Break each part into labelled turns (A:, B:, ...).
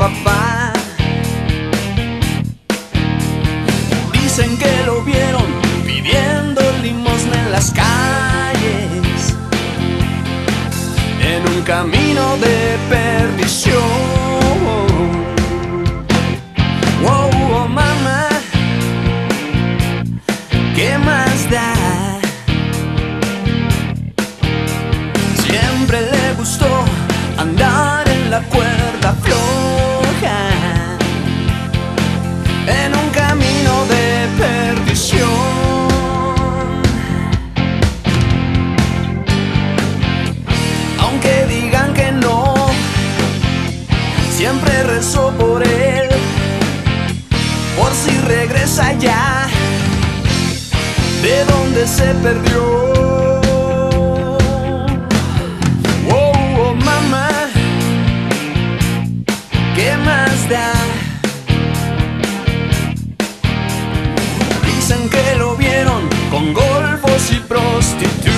A: papá. Dicen que lo vieron pidiendo limosna en las calles, en un camino de perdición. Wow, oh, mamá, ¿qué más da? Siempre le gustó andar en la cuerda. Siempre rezó por él, por si regresa ya, de donde se perdió. Oh, oh, mamá, ¿qué más da? Dicen que lo vieron con golfos y prostitutas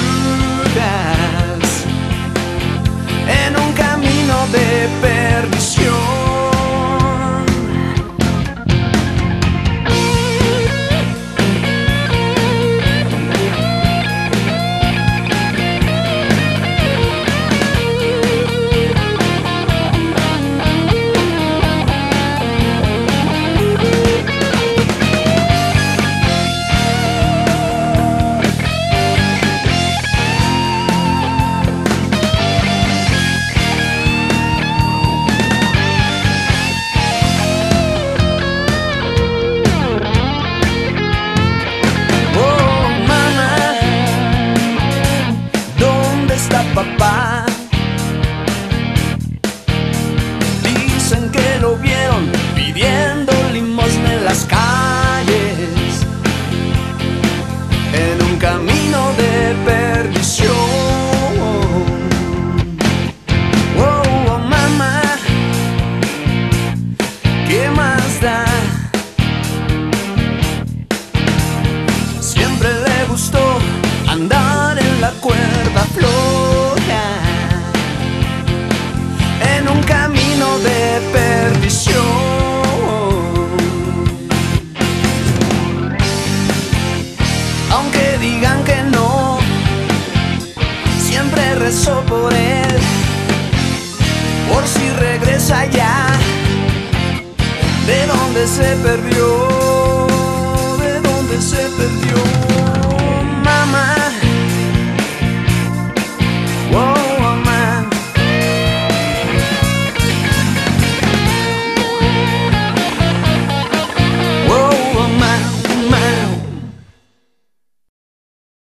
A: en un camino de perdición. Oh, oh, mamá, ¿qué más da? Siempre le gustó andar en la cuerda digan que no, siempre rezó por él, por si regresa ya, de donde se perdió.